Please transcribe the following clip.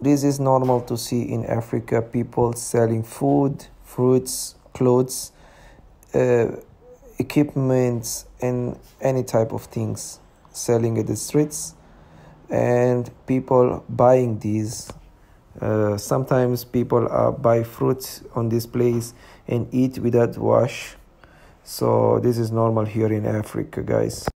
this is normal to see in Africa people selling food, fruits, clothes, uh, equipment, and any type of things selling at the streets, and people buying these. Uh, sometimes people uh, buy fruits on this place and eat without wash. So this is normal here in Africa, guys.